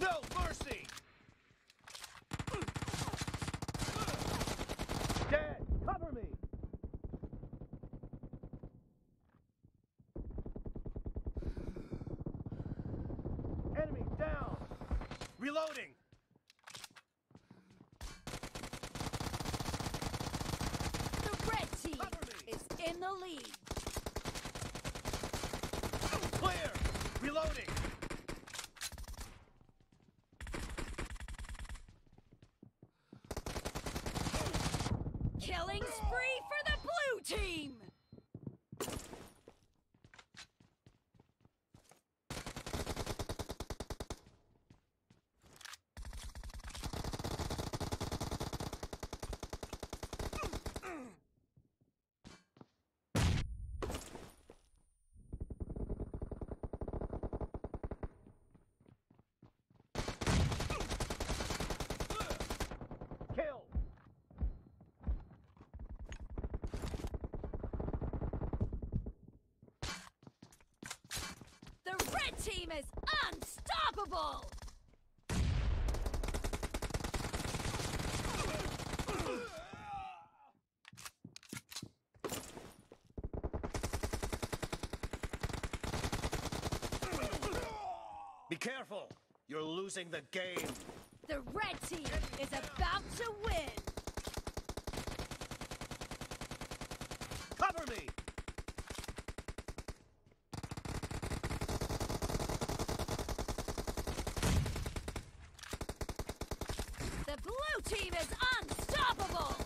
No mercy! Dead! Cover me! Enemy down! Reloading! The red team Cover me. is in the lead. Clear! Reloading! Killing spree for the blue team! Kill! The red team is unstoppable! Be careful! You're losing the game! The red team is about to win! Cover me! The blue team is unstoppable!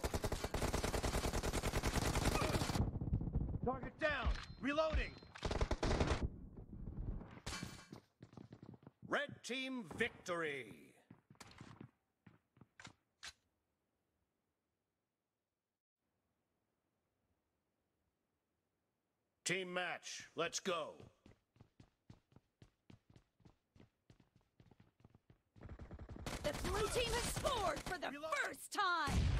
Target down! Reloading! Red team victory! Team match, let's go. The blue team has scored for the Reload. first time!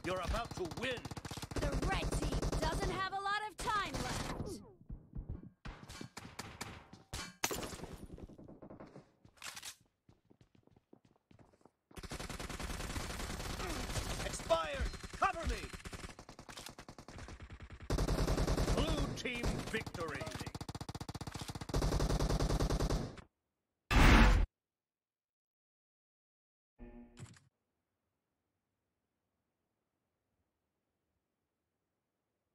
You're about to win! The red team doesn't have a lot of time left. Expired! Cover me! Blue team victory!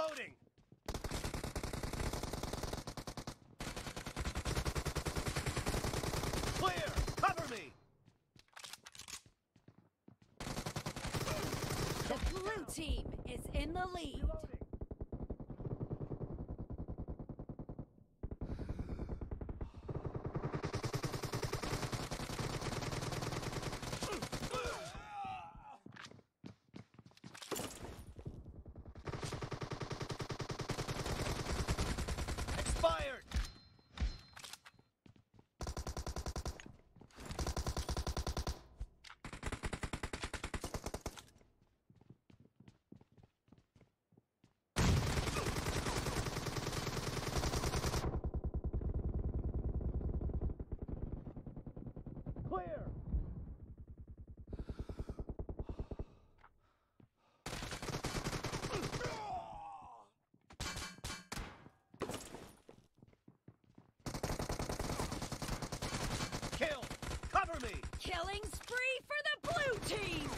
Reloading! Clear! Cover me! The blue team is in the lead. Reloading! Expired! team!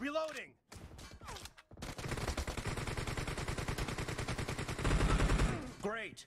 Reloading! Great!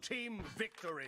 team victory!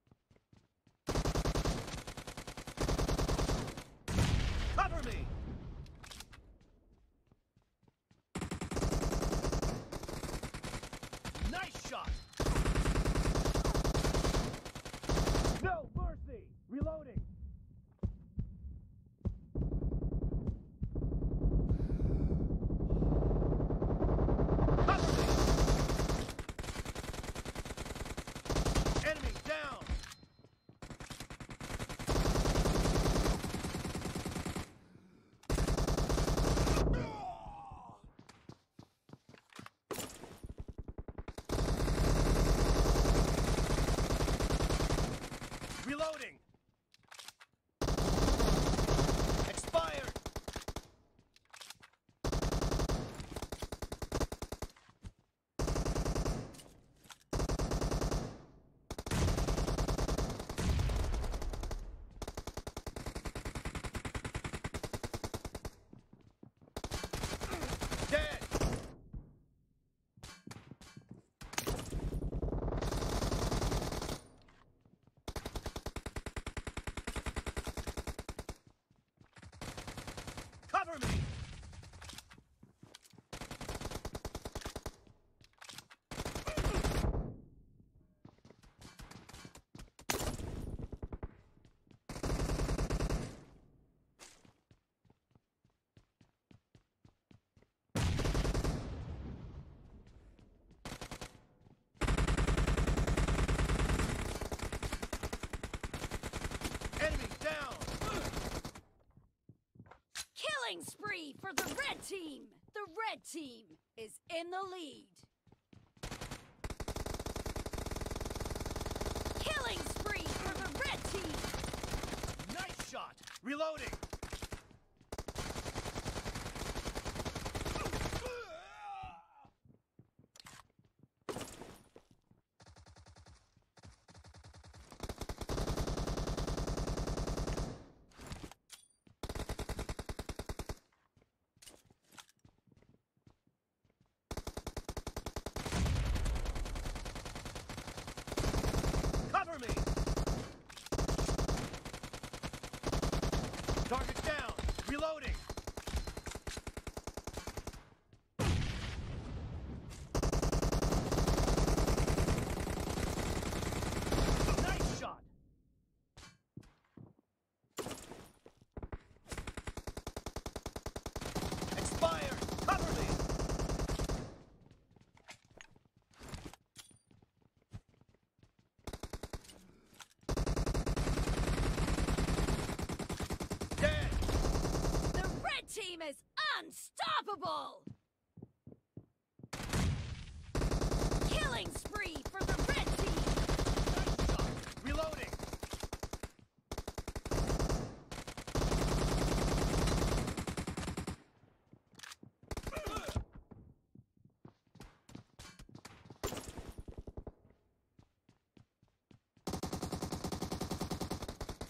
Team! The red team is in the lead. Killing spree for the red team! Nice shot! Reloading! Cover me! Target down! Reloading! Nice shot! Expired! Cover me! Dead! The unstoppable! Killing spree for the red team! Reloading.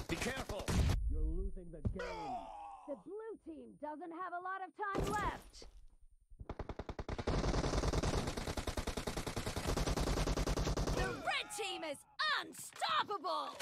Be careful. You're losing the game. The blue team doesn't have a lot of time left. The red team is unstoppable!